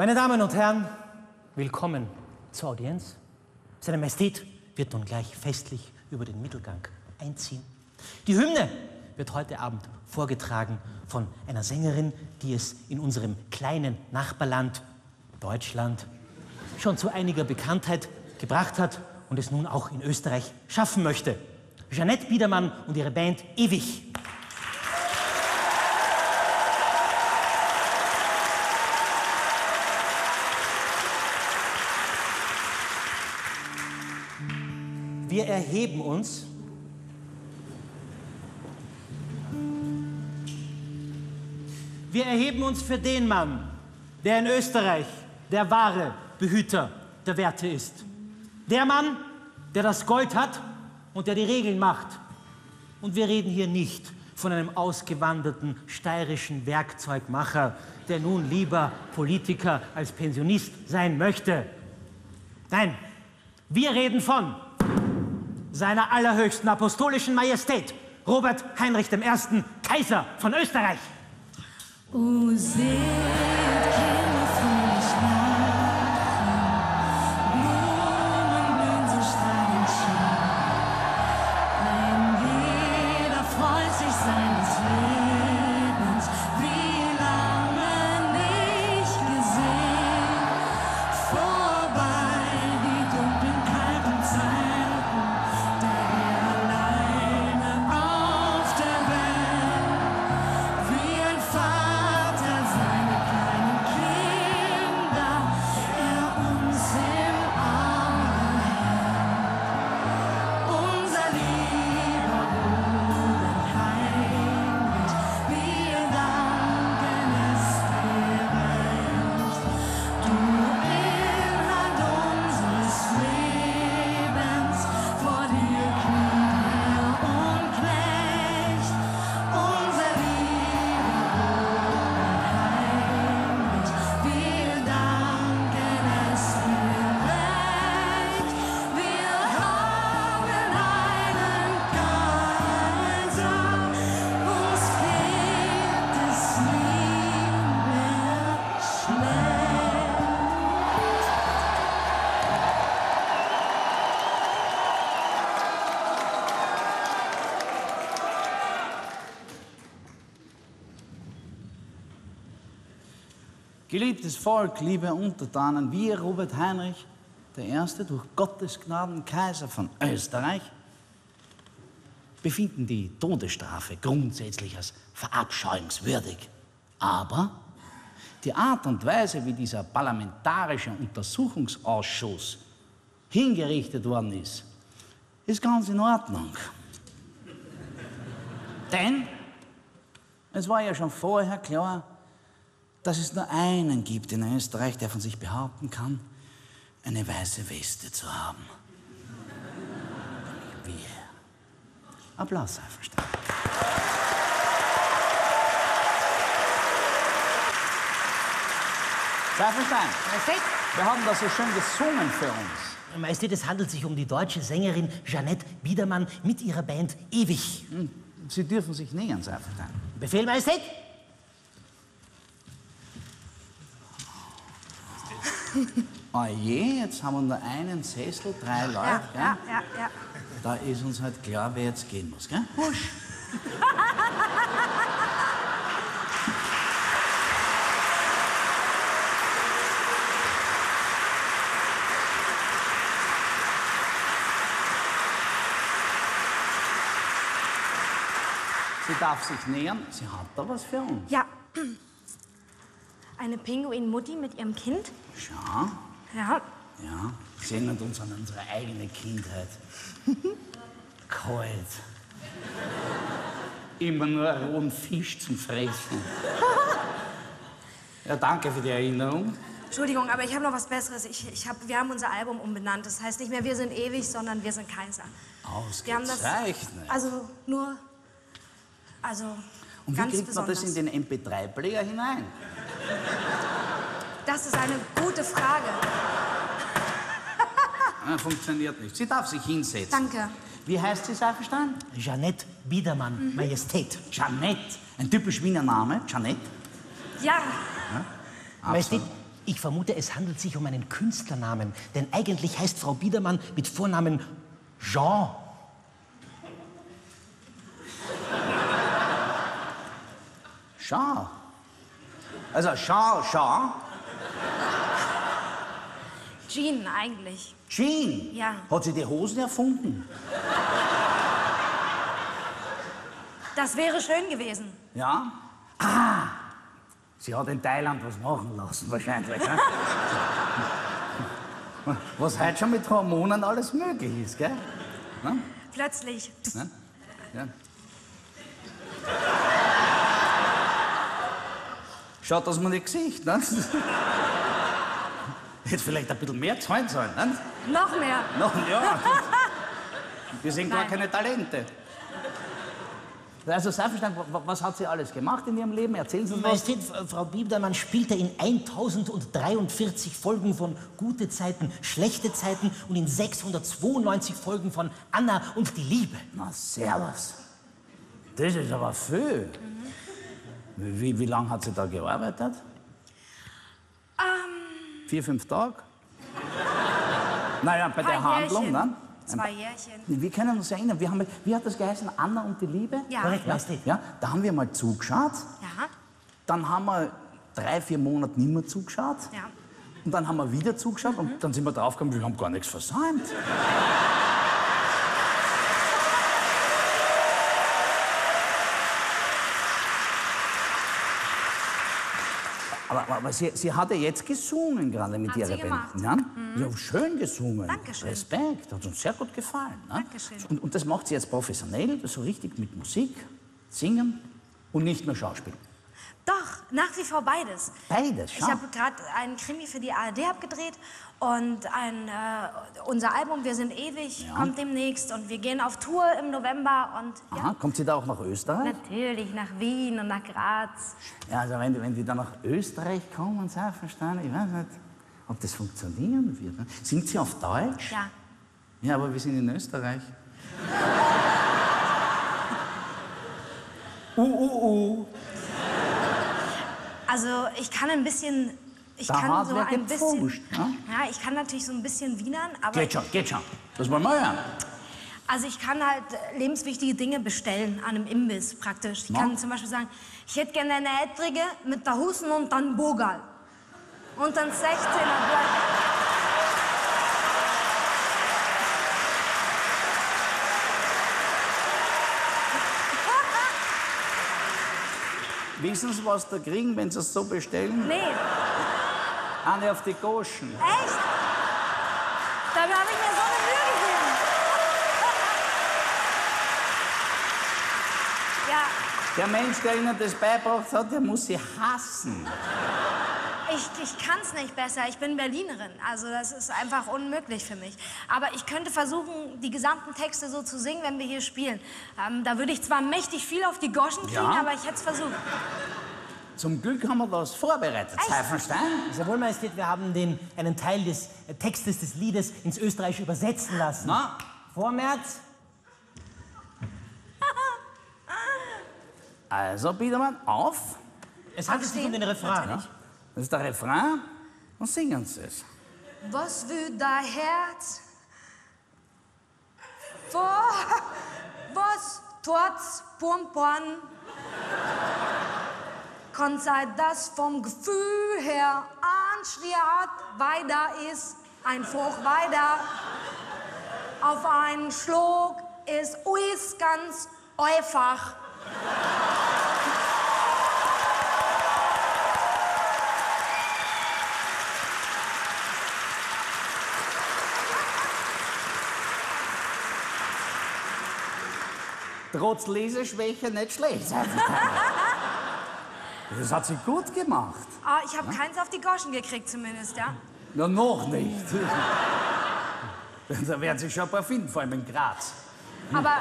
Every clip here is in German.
Meine Damen und Herren, willkommen zur Audienz. Seine Majestät wird nun gleich festlich über den Mittelgang einziehen. Die Hymne wird heute Abend vorgetragen von einer Sängerin, die es in unserem kleinen Nachbarland Deutschland schon zu einiger Bekanntheit gebracht hat und es nun auch in Österreich schaffen möchte. Jeanette Biedermann und ihre Band Ewig. Erheben uns Wir erheben uns für den Mann, der in Österreich der wahre Behüter der Werte ist. Der Mann, der das Gold hat und der die Regeln macht. Und wir reden hier nicht von einem ausgewanderten steirischen Werkzeugmacher, der nun lieber Politiker als Pensionist sein möchte. Nein, wir reden von seiner allerhöchsten apostolischen Majestät, Robert Heinrich I., Kaiser von Österreich. O seht Geliebtes Volk, liebe Untertanen, wir, Robert Heinrich, Erste, durch Gottes Gnaden Kaiser von Österreich, befinden die Todesstrafe grundsätzlich als verabscheuungswürdig. Aber die Art und Weise, wie dieser parlamentarische Untersuchungsausschuss hingerichtet worden ist, ist ganz in Ordnung. Denn es war ja schon vorher klar, dass es nur einen gibt in Österreich, der von sich behaupten kann, eine weiße Weste zu haben. Wir. Applaus sei verstanden. Sei verstanden. Majestät, Wir haben das so schön gesungen für uns. Majestät, es handelt sich um die deutsche Sängerin Jeanette Biedermann mit ihrer Band Ewig. Sie dürfen sich nähern, sei verstanden. Befehl, Majestät? Oje, jetzt haben wir nur einen Sessel, drei Leute. Ja, ja, ja, ja. Da ist uns halt klar, wer jetzt gehen muss. Gell? Husch. Sie darf sich nähern, sie hat da was für uns. Ja. Eine Pinguin-Mutti mit ihrem Kind. Schau, Ja. ja, sie erinnert uns an unsere eigene Kindheit. Kalt. Immer nur rohen Fisch zum Fressen. Ja, danke für die Erinnerung. Entschuldigung, aber ich habe noch was Besseres. Ich, ich hab, wir haben unser Album umbenannt. Das heißt nicht mehr Wir sind ewig, sondern Wir sind Kaiser. Wir haben das. Ausgezeichnet. Also nur. Also. Und wie ganz kriegt man besonders. das in den MP3-Player hinein? Das ist eine gute Frage. Ah, funktioniert nicht. Sie darf sich hinsetzen. Danke. Wie heißt sie, sei verstanden? Jeanette Biedermann, Majestät. Jeanette. Ein typisch Wiener Name, Jeanette. Ja, Majestät, Ich vermute, es handelt sich um einen Künstlernamen, denn eigentlich heißt Frau Biedermann mit Vornamen Jean. Jean. Also Jean, Jean. Jean eigentlich. Jean. Ja. Hat sie die Hosen erfunden? Das wäre schön gewesen. Ja. Ah. Sie hat in Thailand was machen lassen, wahrscheinlich. ne? was heute schon mit Hormonen alles möglich ist, gell? Ne? Plötzlich. Ne? Ja. Schaut, dass man nicht Gesicht, ne? Hätte vielleicht ein bisschen mehr zahlen sollen, ne? Noch mehr. Noch, ja. Wir sind gar keine Talente. Also, Seifenstein, wa- was hat sie alles gemacht in ihrem Leben? Erzählen Sie uns was. Majestät, Frau Biedermann spielte in 1043 Folgen von Gute Zeiten, Schlechte Zeiten und in 692 Folgen von Anna und die Liebe. Na, servus. Das ist aber viel. Wie, wie lange hat sie da gearbeitet? Vier, fünf Tage? naja, bei der Handlung, ne? Zwei Jährchen. Wir können uns erinnern, wir haben, wie hat das geheißen? Anna und die Liebe? Ja. Korrekt. Ja, da haben wir mal zugeschaut. Ja, Dann haben wir drei, vier Monate nicht mehr zugeschaut. ja. Und dann haben wir wieder zugeschaut und dann sind wir draufgekommen, wir haben gar nichts versäumt. Aber, aber, sie, sie hat ja jetzt gesungen gerade mit Hat ihrer sie. Mhm. Band. Ja? Sie hat schön gesungen. Dankeschön. Respekt, hat uns sehr gut gefallen. Ne? Dankeschön. Und, und das macht sie jetzt professionell, so richtig mit Musik, Singen und nicht nur Schauspiel. Doch, nach wie vor beides. Beides, Ich schau. habe gerade einen Krimi für die ARD abgedreht und ein, äh, unser Album Wir sind ewig Ja. kommt demnächst und wir gehen auf Tour im November und ja, Aha, kommt sie da auch nach Österreich? natürlich nach Wien und nach Graz. Ja, also wenn, die- wenn die dann nach Österreich kommen, sei verstanden, ich weiß nicht, ob das funktionieren wird. Ne? Singt sie auf Deutsch? Ja, Ja, aber wir sind in Österreich. uh, uh, uh. Also ich kann ein bisschen, ich Da kann so ein bisschen, gepfuscht, ne? ja, ich kann natürlich so ein bisschen Wienern, aber Geht schon, geht schon. Das wollen wir hören. Also ich kann halt lebenswichtige Dinge bestellen an einem Imbiss praktisch. Ich Na? kann zum Beispiel sagen, ich hätte gerne eine Ettrige mit der Husten und dann Bogal. Und dann 16er Blatt. Wissen Sie, was da kriegen, wenn Sie es so bestellen? Nee, Eine auf die Goschen. echt? Dabei habe ich mir so eine Mühe gegeben. Ja, Der Mensch, der Ihnen das beibracht hat, der muss Sie hassen. Ich, ich kann es nicht besser. Ich bin Berlinerin. Also das ist einfach unmöglich für mich. Aber ich könnte versuchen, die gesamten Texte so zu singen, wenn wir hier spielen. Ähm, da würde ich zwar mächtig viel auf die Goschen kriegen, Ja. aber ich hätte es versucht. Zum Glück haben wir das vorbereitet, Echt? Seifenstein. Jawohl, Majestät, wir haben den, einen Teil des äh, Textes des Liedes ins Österreichische übersetzen lassen. Na, Vormärz. also, Biedermann, auf. Es handelt sich um den Refrain. Das ist der Refrain und singen Sie es. Was will dein Herz? Vor was tut's Pompon? Kann sein, dass vom Gefühl her anschriert, weiter ist einfach weiter. Auf einen Schluck ist alles ganz einfach. Trotz Leseschwäche nicht schlecht. Das hat sie gut gemacht. Ah, ich habe keins auf die Goschen gekriegt zumindest, ja? Na, noch nicht. da werden Sie schon ein paar finden, vor allem in Graz. Aber,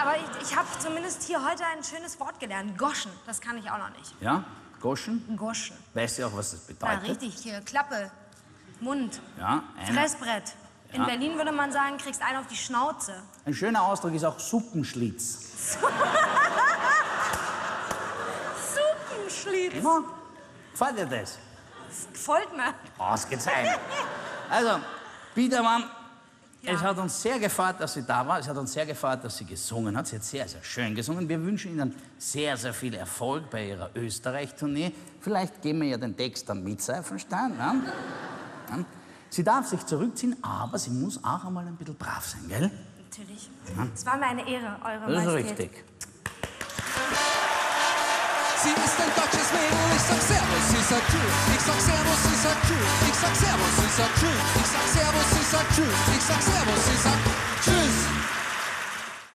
aber ich, ich habe zumindest hier heute ein schönes Wort gelernt. Goschen, das kann ich auch noch nicht. Ja? Goschen? Goschen. Weißt du auch, was das Ja, bedeutet? richtig, hier, Klappe, Mund, Ja, Fressbrett. In Ja. Berlin würde man sagen, kriegst einen auf die Schnauze. ein schöner Ausdruck ist auch Suppenschlitz. Suppenschlitz. Ja? Gefällt dir das? Folgt mir. Ausgezeichnet. Also, Biedermann, es hat uns sehr gefreut, dass sie da war. Es hat uns sehr gefreut, dass sie gesungen hat. Sie hat sehr, sehr schön gesungen. Wir wünschen Ihnen sehr, sehr viel Erfolg bei Ihrer Österreich-Tournee. Vielleicht geben wir ihr den Text dann mit Seifenstein. Ja? Ja? Sie darf sich zurückziehen, aber sie muss auch einmal ein bisschen brav sein, gell? Natürlich. Es war mir eine Ehre, Eure Das ist Majestät. richtig. Sie ist ein deutsches Mädel, ich sag Servus, sie sagt Tschüss. Ich sag Servus, sie sagt Tschüss. Ich sag Servus, sie sagt Tschüss. Ich sag Servus, sie sagt Tschüss. Ich sag Servus, sie sagt Tschüss.